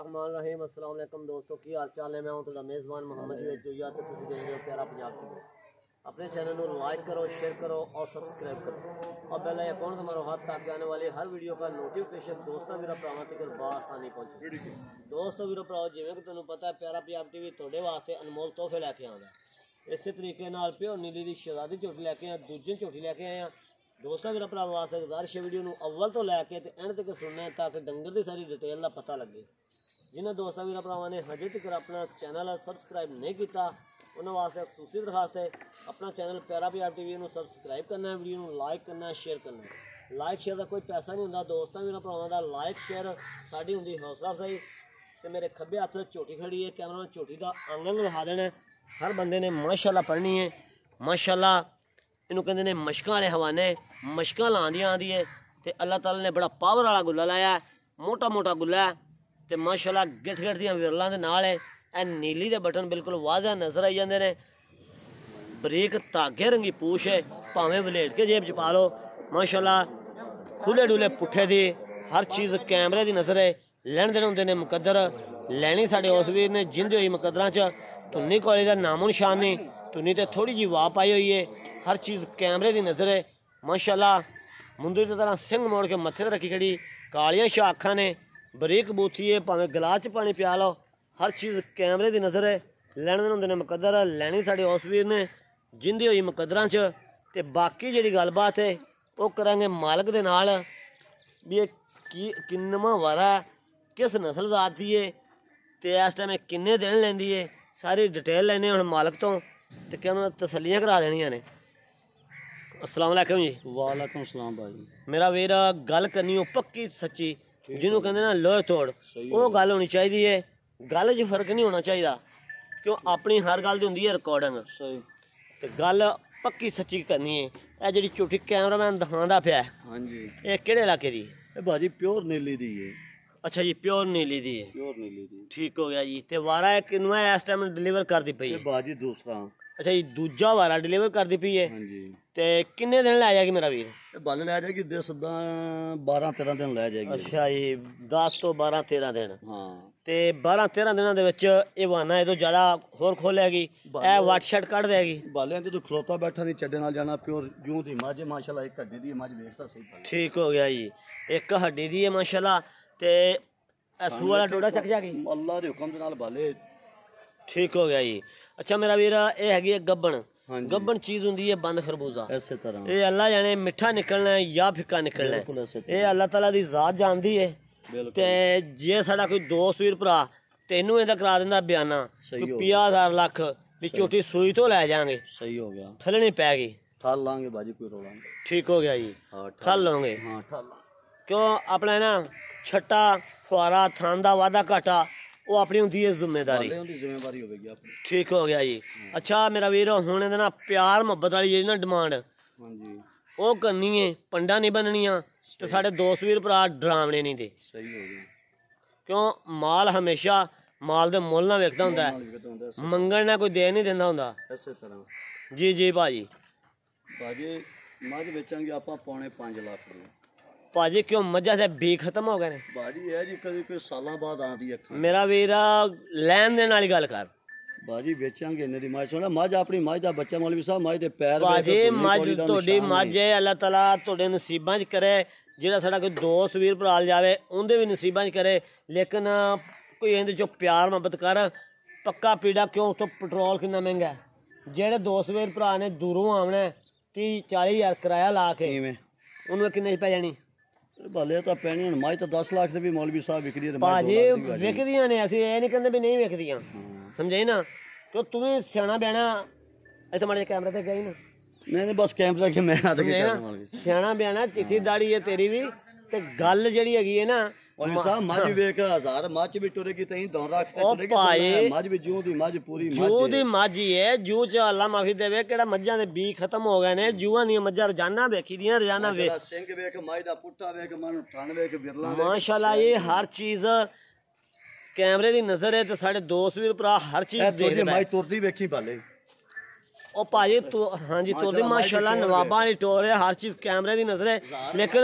ਬਿਸਮਿਲ੍ਲਾਹਿਰਰਹਿਮਾਨਿਰਰਹੀਮ ਅਸਲਾਮ ਅਲੈਕਮ ਦੋਸਤੋ ਕੀ ਹਾਲ ਚਾਲ ਹੈ ਮੈਂ ਹਾਂ ਤੁਹਾਡਾ ਮੇਜ਼ਬਾਨ ਮੁਹੰਮਦ ਜਵੇਦ ਜੋਇਆ ਤੇ ਤੁਸੀਂ ਦੇਖ ਰਹੇ ਹੋ ਪਿਆਰਾ ਪੰਜਾਬ ਟੀਵੀ अपने चैनल को लाइक करो शेयर करो और सब्सक्राइब करो और बेल आइकॉन तुम्हारे हाथ ताकि आने वाली हर वीडियो का नोटिफिकेशन ਦੋਸਤਾਂ ਵੀਰਾਂ ਭਰਾਵਾਂ ਤੱਕ ਬਾਸਾਨੀ ਪਹੁੰਚੇ ਦੋਸਤੋ ਵੀਰੋ ਭਰਾਓ ਜਿਵੇਂ ਕਿ ਤੁਹਾਨੂੰ ਪਤਾ ਹੈ ਪਿਆਰਾ ਪੰਜਾਬ ਟੀਵੀ ਤੁਹਾਡੇ ਵਾਸਤੇ ਅਨਮੋਲ ਤੋਹਫੇ ਲੈ ਕੇ ਆਉਂਦਾ ਹੈ। ਇਸੇ ਤਰੀਕੇ ਨਾਲ ਪਿਓ ਨੀਲੀ ਦੀ ਸ਼ਹਿਜ਼ਾਦੀ ਝੋਟੀ ਲੈ ਕੇ ਆਏ ਹਾਂ, ਦੂਜੀ ਝੋਟੀ ਲੈ ਕੇ ਆਏ ਆ ਦੋਸਤਾਂ ਵੀਰਾਂ ਭਰਾਵਾਂ ਵਾਸਤੇ ਗੁਜ਼ਾਰਿਸ਼ ਹੈ ਵੀਡੀਓ ਨੂੰ ਅਵਲ ਤੋਂ ਲੈ ਕੇ ਤੇ ਐਂਡ ਤੱਕ ਸੁਣਨਾ ਹੈ ਜਿਨ੍ਹਾਂ ਦੋਸਤਾਂ ਵੀਰਾਂ ਭਰਾਵਾਂ ਨੇ ਹਜੇ ਤੱਕ ਆਪਣਾ ਚੈਨਲ ਸਬਸਕ੍ਰਾਈਬ ਨਹੀਂ ਕੀਤਾ, ਉਹਨਾਂ ਵਾਸਤੇ ਖਸੂਸੀ ਦਰਖਾਸਤ ਹੈ, ਆਪਣਾ ਚੈਨਲ ਪਿਆਰਾ ਪੰਜਾਬ ਟੀਵੀ ਨੂੰ ਸਬਸਕ੍ਰਾਈਬ ਕਰਨਾ ਹੈ, ਵੀਡੀਓ ਨੂੰ ਲਾਈਕ ਕਰਨਾ ਹੈ ਸ਼ੇਅਰ ਕਰਨਾ ਹੈ। ਲਾਈਕ ਸ਼ੇਅਰ ਦਾ ਕੋਈ ਪੈਸਾ ਨਹੀਂ ਹੁੰਦਾ, ਦੋਸਤਾਂ ਵੀਰਾਂ ਭਰਾਵਾਂ ਦਾ ਲਾਈਕ ਸ਼ੇਅਰ ਸਾਡੀ ਹੁੰਦੀ ਹੌਸਲਾ ਅਫਜ਼ਾਈ। ਤੇ ਮੇਰੇ ਖੱਬੇ ਹੱਥ ਝੋਟੀ ਖੜੀ ਹੈ ਕੈਮਰਾ ਝੋਟੀ ਦਾ ਆਂਗਨ ਦਿਖਾ ਦੇਣਾ ਹਰ ਬੰਦੇ ਨੇ ਮਾਸ਼ਾਅੱਲਾ ਪੜ੍ਹਨੀ ਹੈ, ਮਾਸ਼ਾਅੱਲਾ ਇਹਨੂੰ ਕਹਿੰਦੇ ਨੇ ਮਸ਼ਕਾਂ ਵਾਲੇ ਹਵਾਨੇ, ਮਸ਼ਕਾਂ ਲਾਉਂਦੀਆਂ ਆਂਦੀ ਹੈ। ਤੇ ਅੱਲਾਹ ਤਾਲਾ ਨੇ ਬੜਾ ਪਾਵਰ ਵਾਲਾ ਗੁੱਲਾ ਲਾਇਆ ਮੋਟਾ ਮੋਟਾ ਗੁੱਲਾ ਹੈ। ਤੇ ਮਾਸ਼ਾਅੱਲਾ ਗਿੱਠ ਗਿੱਠ ਦੀਆਂ ਵਿਰਲਾਂ ਦੇ ਨਾਲ ਹੈ ਇਹ ਨੀਲੀ ਦੇ ਬਟਨ ਬਿਲਕੁਲ ਵਾਜ਼ਾ ਨਜ਼ਰ ਆਈ ਜਾਂਦੇ ਨੇ ਬਰੀਕ ਧਾਗੇ ਰੰਗੀ ਪੂਛ ਹੈ ਭਾਵੇਂ ਵਲੇਟ ਕੇ ਜੇਬ ਚ ਪਾ ਲਓ ਮਾਸ਼ਾਅੱਲਾ ਖੁੱਲੇ ਡੁੱਲੇ ਪੁੱਠੇ ਦੀ ਹਰ ਚੀਜ਼ ਕੈਮਰੇ ਦੀ ਨਜ਼ਰ ਹੈ ਲੈਣ ਦੇਣ ਹੁੰਦੇ ਨੇ ਮੁਕੱਦਰ ਲੈਣੀ ਸਾਡੇ ਉਸ ਵੀਰ ਨੇ ਜਿੰਦੇ ਹੋਈ ਮੁਕੱਦਰਾਂ ਚ ਧੁੰਨੀ ਕੋਲੇ ਦਾ ਨਾਮੋ ਨਿਸ਼ਾਨ ਨਹੀਂ ਧੁੰਨੀ ਤੇ ਥੋੜੀ ਜੀ ਵਾਹ ਪਾਈ ਹੋਈ ਹੈ ਹਰ ਚੀਜ਼ ਕੈਮਰੇ ਦੀ ਨਜ਼ਰ ਹੈ ਮਾਸ਼ਾਅੱਲਾ ਮੁੰਦਰੀ ਦੀ ਤਰ੍ਹਾਂ ਸਿੰਘ ਮੋੜ ਕੇ ਮੱਥੇ ਤੇ ਰੱਖੀ ਖੜੀ ਕਾਲੀਆਂ ਸ਼ਾਖਾਂ ਨੇ ਬਰੀਕ ਬੂਥੀ ਹੈ ਭਾਵੇਂ ਗਲਾਸ ਚ ਪਾਣੀ ਪਿਆ ਲਓ ਹਰ ਚੀਜ਼ ਕੈਮਰੇ ਦੀ ਨਜ਼ਰ ਹੈ ਲੈਣ ਦੇਣ ਹੁੰਦੇ ਨੇ ਮੁਕੱਦਰ ਲੈਣੀ ਸਾਡੇ ਉਸ ਵੀਰ ਨੇ ਜਿੰਦੀ ਹੋਈ ਮੁਕੱਦਰਾਂ ਚ ਤੇ ਬਾਕੀ ਜਿਹੜੀ ਗੱਲਬਾਤ ਹੈ ਉਹ ਕਰਾਂਗੇ ਮਾਲਕ ਦੇ ਨਾਲ ਵੀ ਇਹ ਕੀ ਕਿੰਨਵਾਂ ਵਾਰਾ ਹੈ, ਕਿਸ ਨਸਲ ਦੀ ਹੈ ਤੇ ਇਸ ਟਾਈਮ ਇਹ ਕਿੰਨੇ ਦਿਨ ਲੈਂਦੀ ਹੈ ਸਾਰੀ ਡਿਟੇਲ ਲੈਣੇ ਹੁਣ ਮਾਲਕ ਤੋਂ ਤੇ ਕਿ ਉਹਨਾਂ ਨੂੰ ਤਸੱਲੀਆਂ ਕਰਾ ਦੇਣੀਆਂ ਨੇ। ਅਸਲਾਮ ਅਲੈਕਮ ਜੀ। ਵਾਲੇਕੁਮ ਸਲਾਮ ਭਾਈ ਮੇਰਾ ਵੀਰ ਗੱਲ ਕਰਨੀ ਉਹ ਪੱਕੀ ਸੱਚੀ ਜਿਹਨੂੰ ਕਹਿੰਦੇ ਨਾ ਲੋਹ ਤੋੜ ਉਹ ਗੱਲ ਹੋਣੀ ਚਾਹੀਦੀ ਹੈ ਗੱਲ 'ਚ ਫ਼ਰਕ ਨਹੀਂ ਹੋਣਾ ਚਾਹੀਦਾ ਕਿਉਂ ਆਪਣੀ ਹਰ ਗੱਲ ਦੀ ਹੁੰਦੀ ਹੈ ਰਿਕਾਰਡਿੰਗ ਸਹੀ। ਤੇ ਗੱਲ ਪੱਕੀ ਸੱਚੀ ਕਰਨੀ ਹੈ ਇਹ ਜਿਹੜੀ ਝੂਠੀ ਕੈਮਰਾਮੈਨ ਦਿਖਾਉਂਦਾ ਪਿਆ ਹਾਂਜੀ। ਇਹ ਕਿਹੜੇ ਇਲਾਕੇ ਦੀ ਇਹ ਭਾਜੀ ਪਿਓਰ ਨੀਲੀ ਦੀ ਹੈ ਅੱਛਾ ਜੀ ਪਿਓਰ ਨੀਲੀ ਦੀ। ਹੈ ਪਿਓਰ ਨੀਲੀ ਦੀ। ਠੀਕ ਹੋ ਗਿਆ ਜੀ। ਤੇ ਵਾਰਾ ਕਿੰਨਵਾ ਇਸ ਟਾਈਮ ਡਿਲੀਵਰ ਕਰਦੀ ਪਈ ਇਹ ਹੈ। ਭਾਜੀ ਦੂਸਰਾ। ਅੱਛਾ ਜੀ ਦੂਜਾ ਵਾਰਾ ਡਿਲੀਵਰ ਕਰਦੀ ਪਈ ਹੈ। ਹਾਂਜੀ। ਤੇ ਕਿੰਨੇ ਦਿਨ ਲੈ ਜਾਏਗੀ ਮੇਰਾ ਵੀਰ? ਇਹ ਬੱਲ ਲੈ ਜਾਏਗੀ ਦੇ ਸਦਾ 12 13 ਦਿਨ ਲੈ ਜਾਏਗੀ। ਅੱਛਾ ਜੀ 10 ਤੋਂ 12 13 ਦਿਨ। ਹਾਂ। ਤੇ 12 13 ਦਿਨਾਂ ਦੇ ਵਿੱਚ ਇਹ ਵਾਨਾ ਇਹ ਤੋਂ ਜ਼ਿਆਦਾ ਹੋਰ ਖੋਲੇਗੀ ਇਹ ਵਾਟ ਸ਼ਟ ਕੱਢ ਦੇਗੀ ਬਾਲਿਆਂ ਜਦੋਂ ਖਲੋਤਾ ਬੈਠਾ ਨਹੀਂ ਚੱਡੇ ਨਾਲ ਜਾਣਾ ਪਿਓਰ ਜੂੰ ਦੀ ਮੱਝ ਮਾਸ਼ਾਅੱਲਾ ਇੱਕ ਹੱਡੀ ਦੀ ਮੱਝ ਵੇਖਦਾ ਸਹੀ ਠੀਕ ਹੋ ਗਿਆ ਜੀ। ਇੱਕ ਹੱਡੀ ਦੀ ਹੈ ਮਾਸ਼ਾਅੱਲਾ। ਤੇ ਅਸੂ ਵਾਲਾ ਡੋੜਾ ਚੱਕ ਜਾਗੀ ਅੱਲਾ ਦੇ ਹੁਕਮ ਦੇ ਨਾਲ ਬਾਲੇ। ਠੀਕ ਹੋ ਗਿਆ ਜੀ। ਅੱਛਾ ਮੇਰਾ ਵੀਰ ਇਹ ਹੈਗੀ ਹੈ ਗੱਬਣ। ਗੱਬਣ ਚੀਜ਼ ਹੁੰਦੀ ਹੈ ਬੰਦ ਖਰਬੂਜ਼ਾ। ਐਸੇ ਤਰ੍ਹਾਂ। ਇਹ ਅੱਲਾ ਜਾਣੇ ਮਿੱਠਾ ਨਿਕਲਣਾ ਜਾਂ ਫਿੱਕਾ ਨਿਕਲਣਾ ਇਹ ਅੱਲਾਹ ਤਾਲਾ ਦੀ ਜ਼ਾਤ ਜਾਣਦੀ ਹੈ। ਤੇ ਜੇ ਸਾਡਾ ਕੋਈ ਦੋਸਤ ਵੀਰ ਭਰਾ ਤੈਨੂੰ ਇਹਦਾ ਕਰਾ ਦਿੰਦਾ ਬਿਆਨਾ ਸਹੀ ਕਿ ਹੋ 50000 ਲੱਖ ਵੀ ਝੋਟੀ ਸੂਈ ਤੋਂ ਲੈ ਜਾਾਂਗੇ ਸਹੀ ਹੋ ਗਿਆ। ਥੱਲੇ ਨਹੀਂ ਪੈ ਗਈ। ਠਾਲ ਲਾਂਗੇ ਬਾਜੀ ਕੋਈ ਰੋਲਾ ਠੀਕ ਹੋ ਗਿਆ ਜੀ। ਹਾਂ ਠੱਲ। ਲਓਗੇ ਹਾਂ ਠਾਲ। ਕਿਉਂ ਆਪਣਾ ਨਾ ਛੱਟਾ ਫੁਆਰਾ ਥਾਂ ਦਾ ਵਾਧਾ ਘਾਟਾ ਉਹ ਆਪਣੀ ਹੁੰਦੀ ਹੈ ਜ਼ਿੰਮੇਵਾਰੀ ਬਾਲੇ ਦੀ ਜ਼ਿੰਮੇਵਾਰੀ ਹੋਵੇਗੀ ਆਪਣੀ। ਠੀਕ ਹੋ ਗਿਆ ਜੀ। ਅੱਛਾ ਮੇਰਾ ਵੀਰ ਹੁਣ ਇਹਦੇ ਨਾਲ ਪਿਆਰ ਮੁਹੱਬਤ ਵਾਲੀ ਜਿਹੜੀ ਨਾ ਡਿਮਾਂਡ ਹਾਂਜੀ। ਉਹ ਕਰਨੀ ਹੈ ਪੰਡਾ ਨਹੀਂ ਬਣਨੀਆਂ ਤੇ ਸਾਡੇ ਦੋਸਤ ਵੀਰ ਭਰਾ ਡਰਾਵਣੇ ਨਹੀਂ ਦੇ। ਸਹੀ ਹੋ ਗਿਆ। ਕਿਉਂ? ਮਾਲ ਹਮੇਸ਼ਾ ਮਾਲ ਦੇ ਮੁੱਲ ਨਾਲ ਵੇਖਦਾ ਹੁੰਦਾ ਹੈ। ਮੰਗਣ ਨਾਲ ਕੋਈ ਦੇ ਨਹੀਂ ਦਿੰਦਾ ਹੁੰਦਾ। ਐਸੇ ਤਰ੍ਹਾਂ। ਜੀ ਜੀ ਭਾਜੀ। ਬਾਜੀ ਮੱਝ ਵੇਚਾਂਗੇ ਆਪਾਂ ਪੌਣੇ 5 ਲੱਖ ਦੀ ਭਾਜੀ ਕਿਉਂ ਮੱਝਾਂ ਦੇ ਬੀ ਖਤਮ ਹੋ ਗਏ ਨੇ? ਬਾਜੀ ਇਹ ਜੀ ਕਦੀ ਕੋਈ ਸਾਲਾਂ ਬਾਅਦ ਆਉਂਦੀ ਅੱਖਾਂ। ਮੇਰਾ ਵੀਰਾ ਲੈਣ ਦੇਣ ਵਾਲੀ ਗੱਲ ਕਰ। ਬਾਜੀ ਵੇਚਾਂਗੇ ਇੰਨੇ ਦੀ ਮੱਝ। ਸੋਣਾ ਮੱਝ ਆਪਣੀ ਮੱਝ ਦਾ ਬੱਚਾ ਮੌਲਵੀ ਸਾਹਿਬ ਮੱਝ ਦੇ ਪੈਰ ਵੇਖ, ਭਾਜੀ ਮੱਝ ਦਾ ਤੁਹਾਡੀ ਨਿਸ਼ਾਨ ਮੱਝ ਹੈ ਅੱਲਾਹ ਤਾਲਾ ਤੁਹਾਡੇ ਨਸੀਬਾਂ 'ਚ ਕਰੇ ਜਿਹੜਾ ਸਾਡਾ ਕੋਈ ਦੋਸਤ ਵੀਰ ਭਰਾਲ ਜਾਵੇ ਉਹਦੇ ਵੀ ਨਸੀਬਾਂ 'ਚ ਕਰੇ। ਲੇਕਿਨ ਕੋਈ ਇਹਦੇ ਚੋਂ ਪਿਆਰ ਮੁਹੱਬਤ ਕਰ ਪੱਕਾ ਪੀੜਾ ਕਿਉਂ? ਉਤੋਂ ਪੈਟਰੋਲ ਕਿੰਨਾ ਮਹਿੰਗਾ ਹੈ। ਜਿਹੜੇ ਦੋਸਤ ਵੀਰ ਭਰਾ ਨੇ ਦੂਰੋਂ ਆਉਣਾ 30 40 ਹਜ਼ਾਰ ਕਿਰਾਇਆ ਲਾ ਕੇ ਕਿਵੇਂ? ਉਹਨੂੰ ਇਹ ਕਿੰਨੇ 'ਚ ਪੈ ਜਾਣੀ? ਭਲੇ ਤਾਂ ਪੈਣੀ ਹੁਣ ਮੱਝ ਤਾਂ 10 ਲੱਖ ਦੇ ਵੀ ਮੌਲਵੀ ਸਾਹਿਬ ਵਿਕਦੀ ਹੈ ਤੇ ਭਾਜੀ ਵਿਕਦੀਆਂ ਨੇ ਅਸੀਂ ਇਹ ਨਹੀਂ ਕਹਿੰਦੇ ਵੀ ਨਹੀਂ ਵਿਕਦੀਆਂ। ਹਾਂ। ਸਮਝਾਈ ਨਾ? ਕਿ ਤੂੰ ਵੀ ਸਿਆਣਾ ਬਿਆਣਾ ਇੱਥੇ ਮਾੜੇ ਕੈਮਰੇ ਤੇ ਗਈ ਨਾ। ਨਹੀਂ ਨਹੀਂ ਬਸ ਕੈਂਪ ਕੇ ਮੈਂ ਆ ਤੇ ਸਿਆਣਾ ਬਿਆਣਾ ਚਿੱਠੀ ਦਾੜੀ ਹੈ ਤੇਰੀ ਵੀ। ਤੇ ਗੱਲ ਜਿਹੜੀ ਹੈਗੀ ਹੈ ਨਾ ਮੌਲਵੀ ਸਾਹਿਬ ਮੱਝ ਵੇਖ ਹਜ਼ਾਰ ਮੱਝ ਵੀ ਟੁਰੇਗੀ ਤਹੀਂ ਦੌਂ ਰੱਖ ਤੇ ਉਹ ਟੁਰੇਗੀ ਭਾਈ। ਮੱਝ ਵੀ ਜੂੰ ਦੀ ਮੱਝ ਪੂਰੀ ਮੱਝ ਜੂ ਹੈ। ਦੀ ਮੱਝ ਹੀ ਹੈ ਜੂ ਚ ਅੱਲਾ ਮਾਫੀ ਦੇਵੇ ਕਿਹੜਾ ਮੱਝਾਂ ਦੇ ਬੀ ਖਤਮ ਹੋ ਗਏ ਨੇ ਜੂਆਂ ਦੀਆਂ ਮੱਝਾਂ ਰੋਜ਼ਾਨਾ ਵੇਖੀ ਦੀਆਂ ਰੋਜ਼ਾਨਾ ਵੇ ਮਾਸ਼ਾਅੱਲਾ, ਸਿੰਘ ਵੇਖ ਮੱਝ ਦਾ ਪੁੱਠਾ ਵੇਖ ਮਨ ਠਣ ਵੇਖ ਬਿਰਲਾ ਵੇਖ ਮਾਸ਼ਾਅੱਲਾ ਇਹ ਹਰ ਚੀਜ਼ ਕੈਮਰੇ ਦੀ ਨਜ਼ਰ ਹੈ ਤੇ ਸਾਡੇ ਦੋਸਤ ਵੀਰ ਭਰਾ ਹਰ ਚੀਜ਼ ਇਹ ਤੁਰਦੀ ਦੇਖਦੇ ਮੱਝ ਤੁਰਦੀ ਵੇਖੀ ਭਾਲੇ ਉਹ ਭਾਜੀ ਤੂੰ ਹਾਂਜੀ ਤੋਦੀ ਮਾਸ਼ਾਅੱਲਾ ਨਵਾਬਾਂ ਵਾਲੀ ਟੋਰ ਹੈ ਹਰ ਚੀਜ਼ ਕੈਮਰੇ ਦੀ ਨਜ਼ਰ ਹੈ ਲੇਕਿਨ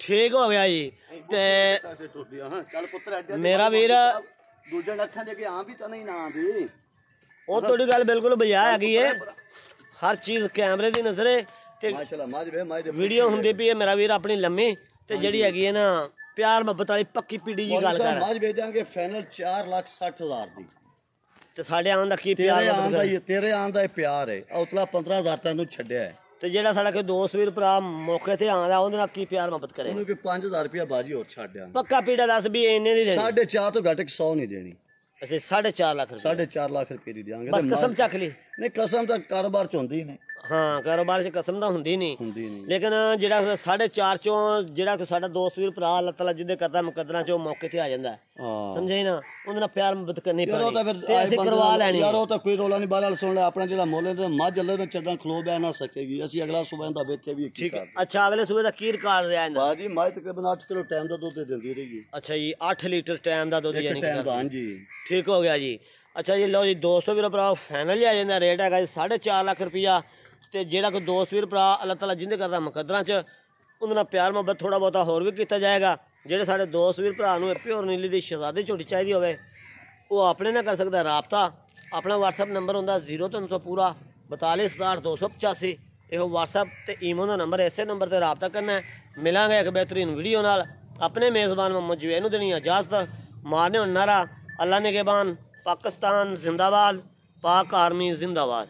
ਠੀਕ ਹੋ ਗਿਆ ਜੀ। ਤੇ ਪੈਸੇ ਟੁੱਟਦੀਆਂ ਹਾਂ। ਚੱਲ ਪੁੱਤਰ ਐਡੇ ਮੇਰਾ ਵੀਰ ਦੂਜੇ ਅੱਖਾਂ ਦੇ ਅੱਗੇ ਆਂ ਵੀ ਤਾਂ ਨਹੀਂ ਨਾ ਵੀ ਉਹ ਤੁਹਾਡੀ ਗੱਲ ਬਿਲਕੁਲ ਬਜਾ ਹੈਗੀ ਏ। ਹਰ ਚੀਜ਼ ਕੈਮਰੇ ਦੀ ਨਜ਼ਰੇ ਤੇ ਮਾਸ਼ਾਅੱਲਾ ਮਾਜ ਵੇ ਮਾਜ ਦੇ ਵੀਡੀਓ ਹੁੰਦੀ ਪਈ ਹੈ ਮੇਰਾ ਵੀਰ ਆਪਣੀ ਲੰਮੀ ਤੇ ਜਿਹੜੀ ਹੈਗੀ ਹੈ ਨਾ ਪਿਆਰ ਮੁਹੱਬਤ ਵਾਲੀ ਪੱਕੀ ਪੀੜੀ ਜੀ ਗੱਲ ਕਰ। ਮਾਜ ਵੇ ਦਾਂਗੇ ਫਾਈਨਲ 4 ਲੱਖ 60 ਹਜ਼ਾਰ ਦੀ। ਤੇ ਸਾਡੇ ਆਉਣ ਦਾ ਕੀ ਪਿਆਰ ਤੇਰੇ ਆਂ ਮੁਹੱਬਤ ਦਾ ਦਾ ਪਿਆਰ ਹੈ ਉਤਲਾ 15000 ਤੈਨੂੰ ਛੱਡਿਆ ਹੈ ਤੇ ਜਿਹੜਾ ਸਾਡਾ ਕੋਈ ਦੋਸਤ ਵੀਰ ਭਰਾ ਮੌਕੇ ਤੇ ਆਉਂਦਾ ਉਹਦੇ ਨਾਲ ਕੀ ਪਿਆਰ ਮੁਹੱਬਤ ਕਰੇ? ਉਹਨੂੰ ਕੋਈ 5000 ਰੁਪਇਆ ਬਾਜੀ ਹੋਰ ਛੱਡ ਦਿਆਂਗੇ ਪੱਕਾ ਪੀੜਾ ਦੱਸ ਵੀ ਇੰਨੇ ਦੀ ਦੇਣੀ। ਸਾਢੇ ਚਾਰ ਤੋਂ ਘੱਟ 100 ਨਹੀਂ ਦੇਣੀ। ਅਸੀਂ 4.5 ਲੱਖ ਰੁਪਏ। ਸਾਢੇ ਚਾਰ ਲੱਖ ਰੁਪਏ ਦੀ ਦਿਆਂਗੇ। ਬਸ ਕਸਮ ਚੱਕ ਲਈ। ਨਹੀਂ ਕਸਮ ਤਾਂ ਕਾਰੋਬਾਰ ਚ ਹੁੰਦੀ ਨਹੀਂ। ਹਾਂ ਕਾਰੋਬਾਰ 'ਚ ਕਸਮ ਤਾਂ ਹੁੰਦੀ ਨਹੀਂ। ਹੁੰਦੀ ਨਹੀਂ। ਲੇਕਿਨ ਜਿਹੜਾ 4.5 ਚੋਂ ਜਿਹੜਾ ਸਾਡਾ ਦੋਸਤ ਵੀਰ ਭਰਾ ਅੱਲਾਹ ਤਾਲਾ ਜਿਹਦੇ ਕਰਦਾ ਮੁਕੱਦਰਾਂ 'ਚ ਮੌਕੇ ਤੇ ਆ ਜਾਂਦਾ। ਸਮਝੇ ਨਾ ਉਹਦੇ ਨਾਲ ਪਿਆਰ ਮੁਹੱਬਤ ਕਰਨੀ ਯਾਰ ਉਹ ਤਾਂ ਪੈਣੀ ਫਿਰ ਤੇ ਆਏ ਅਸੀਂ ਕਰਵਾ ਲੈਣੀ। ਯਾਰ। ਉਹ ਤਾਂ ਕੋਈ ਰੋਲਾ ਨਹੀਂ ਬਾਹਰ ਸੁਣ ਲੈ ਆਪਣਾ ਜਿਹੜਾ ਮੁੱਲ ਤੇ ਮੱਝ ਅੱਲੇ ਤੋਂ ਚੱਡਾਂ ਖਲੋ ਬੈ ਨਾ ਸਕੇਗੀ। ਅਸੀਂ ਅਗਲਾ ਸਵੇਰ ਦਾ ਵੇਖੇ ਵੀ ਠੀਕ ਹੈ। ਅੱਛਾ ਅਗਲੇ ਸੂਬੇ ਦਾ ਕੀ ਰਿਕਾਰਡ ਰਿਹਾ ਇਹਦਾ? ਬਾਜੀ ਮੱਝ ਤਕਰੀਬਨ 8 ਕਿਲੋ ਟਾਈਮ ਦਾ ਦੁੱਧ ਦੇ ਦਿੰਦੀ ਰਹੀ ਅੱਛਾ ਜੀ 8 ਲੀਟਰ ਟਾਈਮ ਦਾ ਦੁੱਧ ਯਾਨੀ ਕਿ ਹਾਂਜੀ। ਠੀਕ ਹੋ ਗਿਆ ਜੀ। ਅੱਛਾ ਜੀ ਲਓ ਜੀ 200 ਵੀਰ ਭਰਾ ਫਾਈਨਲ ਹੀ ਆ ਜਾਂਦਾ ਰੇਟ ਹੈਗਾ ਜੀ 4.5 ਲੱਖ ਰੁਪਇਆ। ਤੇ ਜਿਹੜਾ ਕੋਈ ਦੋਸਤ ਵੀਰ ਭਰਾ ਅੱਲਾਹ ਤਾਲਾ ਜਿੰਦੇ ਕਰਦਾ ਮੁਕੱਦਰਾਂ 'ਚ ਉਹਦੇ ਨਾਲ ਪਿਆਰ ਮੁਹੱਬਤ ਥੋੜਾ ਬਹੁਤਾ ਹੋਰ ਵੀ ਕੀਤਾ ਜਾਏਗਾ। ਜਿਹੜੇ ਸਾਡੇ ਦੋਸਤ ਵੀਰ ਭਰਾ ਨੂੰ ਪਿਓਰ ਨੀਲੀ ਦੀ ਸ਼ਹਜ਼ਾਦੀ ਝੋਟੀ ਚਾਹੀਦੀ ਹੋਵੇ ਉਹ ਆਪਣੇ ਨਾਲ ਕਰ ਸਕਦਾ ਰਾਬਤਾ ਆਪਣਾ WhatsApp ਨੰਬਰ ਹੁੰਦਾ 0300 ਪੂਰਾ 4268285 ਇਹੋ WhatsApp ਤੇ ਈਮੋ ਦਾ ਨੰਬਰ ਇਸੇ ਨੰਬਰ ਤੇ ਰਾਬਤਾ ਕਰਨਾ ਹੈ ਮਿਲਾਂਗੇ ਇੱਕ ਬਿਹਤਰੀਨ ਵੀਡੀਓ ਨਾਲ ਆਪਣੇ ਮੇਜ਼ਬਾਨ ਮੁਹੰਮਦ ਜਵੇਦ ਨੂੰ ਦੇਣੀ ਇਜਾਜ਼ਤ ਮਾਰਨੇ ਹੁਣ ਨਾਰਾ ਅੱਲਾ ਨਿਗਹਿਬਾਨ ਪਾਕਿਸਤਾਨ ਜ਼ਿੰਦਾਬਾਦ ਪਾਕ ਆਰਮੀ ਜ਼ਿੰਦਾਬਾਦ